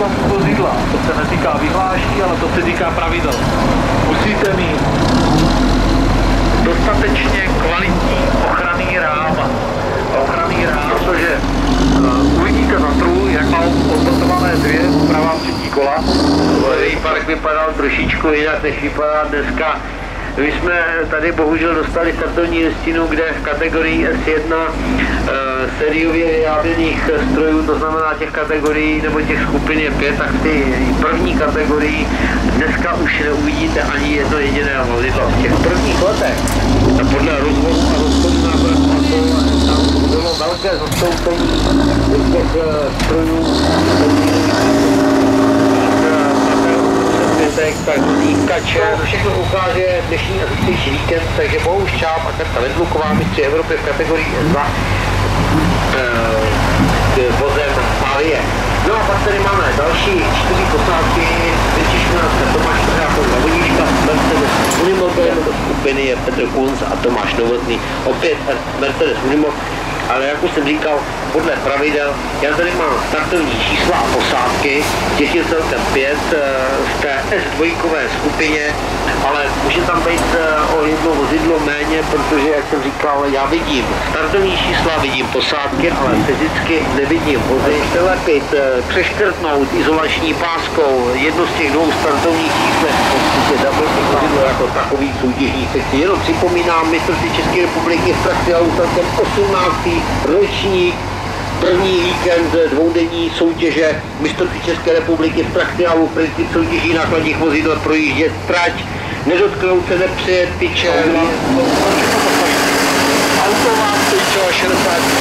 výbavu vozidla. To se netýká vyhlášky, ale to se týká pravidel. Musíte mít dostatečně kvalitní ochranný rám. Ochranný rám, protože uh, uvidíte na trhu, jak mám odbotované dvě pravá přední kola. Levý park vypadal trošičku jinak, než vypadá dneska. My jsme tady bohužel dostali startovní listinu, kde v kategorii S1 e, sériově vyráběných strojů, to znamená těch kategorií nebo těch skupin je pět, tak té první kategorii dneska už neuvidíte ani jedno jediné vozidlo. V těch prvních letech, podle rozvodu a rozchodu návrhu, tam bylo velké zastoupení těch e, strojů, světek, takzvaný kače, všechno ukáže dnešní asistejší víkend, takže Bohuž Čáp a Karta Vedluková, mistři Evropy v kategorii S2 e, vozem Malie. No a pak tady máme další čtyři posádky, nás Tomáš Trhákov, Zavodíčka, Mercedes Unimobil, do skupiny je Petr Kunz a Tomáš Novotný, opět Mercedes Unimobil, ale jak už jsem říkal, podle pravidel, já tady mám startovní čísla a posádky, těch je celkem pět eh, v té S2 skupině, ale může tam být eh, o jedno vozidlo méně, protože, jak jsem říkal, já vidím startovní čísla, vidím posádky, ale fyzicky nevidím vozy. Přelepit, eh, přeškrtnout izolační páskou jedno z těch dvou startovních čísel, prostě double vozidlo jako takový soutěžní sekci. Jenom připomínám, mistrovství České republiky v praxi celkem 18. ročník první víkend dvoudenní soutěže mistrovství České republiky v Praktialu princip soutěží nákladních vozidel projíždět trať, nedotknout se, nepřijet, tyče, Autová stojí 60